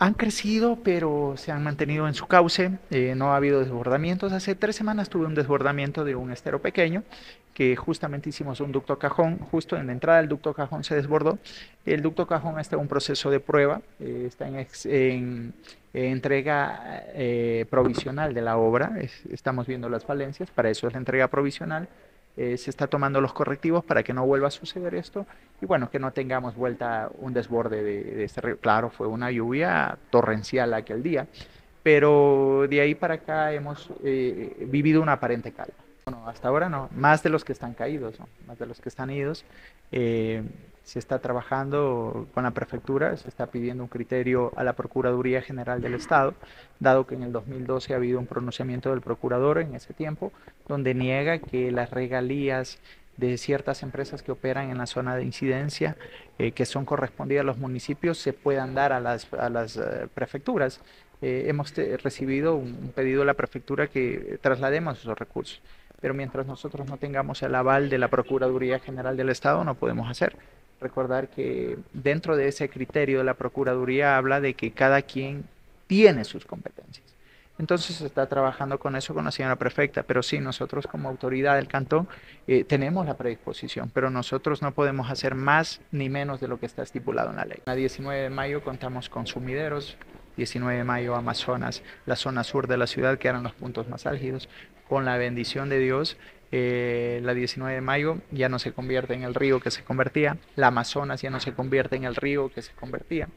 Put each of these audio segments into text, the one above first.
Han crecido, pero se han mantenido en su cauce, eh, no ha habido desbordamientos. Hace tres semanas tuve un desbordamiento de un estero pequeño, que justamente hicimos un ducto cajón, justo en la entrada del ducto cajón se desbordó. El ducto cajón está en un proceso de prueba, eh, está en, entrega eh, provisional de la obra, estamos viendo las falencias, para eso es la entrega provisional. Eh, se está tomando los correctivos para que no vuelva a suceder esto y bueno, que no tengamos vuelta un desborde de, este río. Claro, fue una lluvia torrencial aquel día, pero de ahí para acá hemos eh, vivido una aparente calma. Bueno, hasta ahora no, más de los que están caídos, más de los que están idos. Eh, se está trabajando con la prefectura, se está pidiendo un criterio a la Procuraduría General del Estado, dado que en el 2012 ha habido un pronunciamiento del procurador en ese tiempo, donde niega que las regalías de ciertas empresas que operan en la zona de incidencia, eh, que son correspondidas a los municipios, se puedan dar a las, a las eh, prefecturas. Eh, hemos recibido un, pedido de la prefectura que traslademos esos recursos, pero mientras nosotros no tengamos el aval de la Procuraduría General del Estado, no podemos hacer. Recordar que dentro de ese criterio la Procuraduría habla de que cada quien tiene sus competencias. Entonces se está trabajando con eso con la señora prefecta, pero sí, nosotros como autoridad del cantón eh, tenemos la predisposición, pero nosotros no podemos hacer más ni menos de lo que está estipulado en la ley. A 19 de mayo contamos con sumideros, 19 de mayo Amazonas, la zona sur de la ciudad, que eran los puntos más álgidos. Con la bendición de Dios, eh, la 19 de mayo ya no se convierte en el río que se convertía, la Amazonas ya no se convierte en el río que se convertía.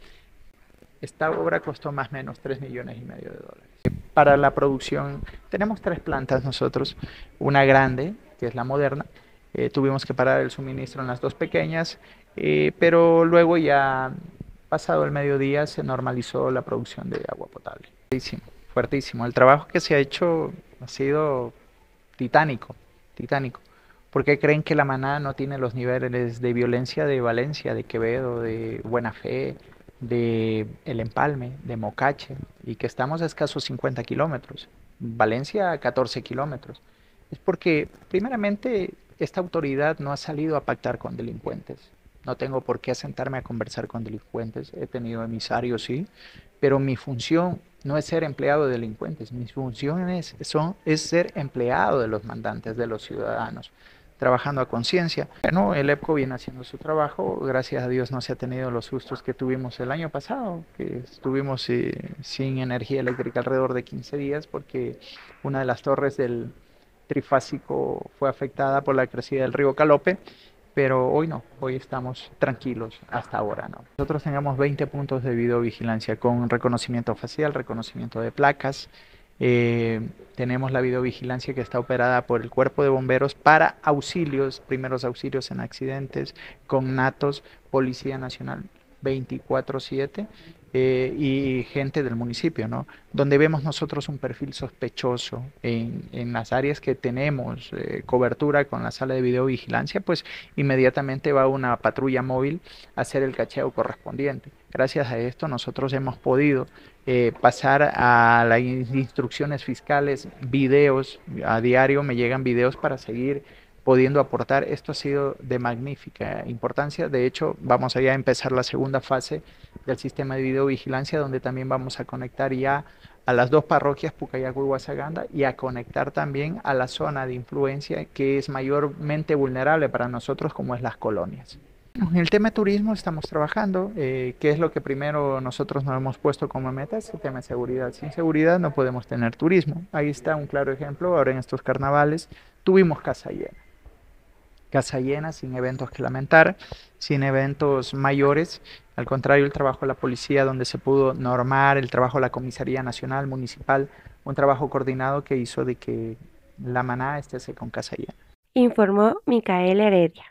Esta obra costó más o menos 3 millones y medio de dólares. Para la producción tenemos tres plantas nosotros, una grande, que es la moderna, eh, tuvimos que parar el suministro en las dos pequeñas, eh, pero luego ya pasado el mediodía se normalizó la producción de agua potable. Fuertísimo, fuertísimo. El trabajo que se ha hecho ha sido titánico titánico. porque creen que la manada no tiene los niveles de violencia de Valencia, de Quevedo, de Buena Fe, de El Empalme, de Mocache, y que estamos a escasos 50 kilómetros? Valencia a 14 kilómetros. Es porque, primeramente, esta autoridad no ha salido a pactar con delincuentes. No tengo por qué sentarme a conversar con delincuentes. He tenido emisarios, sí, pero mi función no es ser empleado de delincuentes, mi función es, son, es ser empleado de los mandantes, de los ciudadanos, trabajando a conciencia. Bueno, el EPCO viene haciendo su trabajo, gracias a Dios no se ha tenido los sustos que tuvimos el año pasado, que estuvimos eh, sin energía eléctrica alrededor de 15 días porque una de las torres del trifásico fue afectada por la crecida del río Calope pero hoy no, hoy estamos tranquilos hasta ahora, ¿no? Nosotros tenemos 20 puntos de videovigilancia con reconocimiento facial, reconocimiento de placas. Eh, tenemos la videovigilancia que está operada por el Cuerpo de Bomberos para auxilios, primeros auxilios en accidentes, con natos, Policía Nacional 24/7 eh, y gente del municipio, ¿no? Donde vemos nosotros un perfil sospechoso en, en las áreas que tenemos eh, cobertura con la sala de videovigilancia, pues inmediatamente va una patrulla móvil a hacer el cacheo correspondiente. Gracias a esto nosotros hemos podido eh, pasar a las instrucciones fiscales, videos, a diario me llegan videos para seguir pudiendo aportar. Esto ha sido de magnífica importancia. De hecho, vamos allá a empezar la segunda fase del sistema de videovigilancia, donde también vamos a conectar ya a las dos parroquias, Pucayacu y Guasaganda, y a conectar también a la zona de influencia que es mayormente vulnerable para nosotros, como es las colonias. En el tema de turismo estamos trabajando, eh, que es lo que primero nosotros nos hemos puesto como meta, es el tema de seguridad. Sin seguridad no podemos tener turismo. Ahí está un claro ejemplo, ahora en estos carnavales tuvimos casa llena casa llena, sin eventos que lamentar, sin eventos mayores. Al contrario, el trabajo de la policía, donde se pudo normar, el trabajo de la Comisaría Nacional, Municipal, un trabajo coordinado que hizo de que la manada esté con casa llena. Informó Micael Heredia.